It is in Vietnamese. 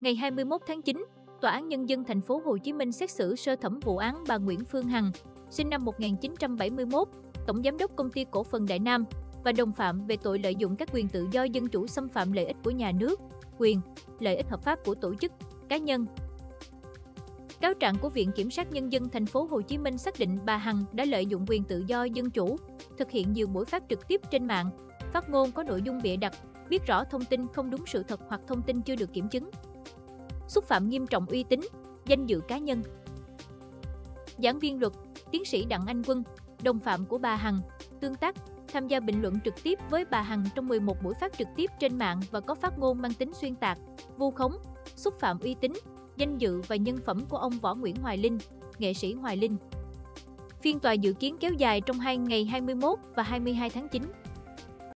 Ngày 21 tháng 9, Tòa án Nhân dân thành phố Hồ Chí Minh xét xử sơ thẩm vụ án bà Nguyễn Phương Hằng, sinh năm 1971, Tổng Giám đốc Công ty Cổ phần Đại Nam và đồng phạm về tội lợi dụng các quyền tự do dân chủ xâm phạm lợi ích của nhà nước, quyền, lợi ích hợp pháp của tổ chức, cá nhân. Cáo trạng của Viện Kiểm sát Nhân dân thành phố Hồ Chí Minh xác định bà Hằng đã lợi dụng quyền tự do dân chủ, thực hiện nhiều buổi phát trực tiếp trên mạng, phát ngôn có nội dung bịa đặt, biết rõ thông tin không đúng sự thật hoặc thông tin chưa được kiểm chứng, xúc phạm nghiêm trọng uy tín, danh dự cá nhân. Giảng viên luật, tiến sĩ Đặng Anh Quân, đồng phạm của bà Hằng, tương tác, tham gia bình luận trực tiếp với bà Hằng trong 11 buổi phát trực tiếp trên mạng và có phát ngôn mang tính xuyên tạc, vu khống, xúc phạm uy tín, danh dự và nhân phẩm của ông Võ Nguyễn Hoài Linh, nghệ sĩ Hoài Linh. Phiên tòa dự kiến kéo dài trong hai ngày 21 và 22 tháng 9.